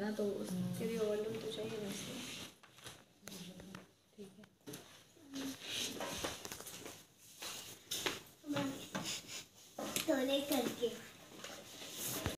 ना तो फिर भी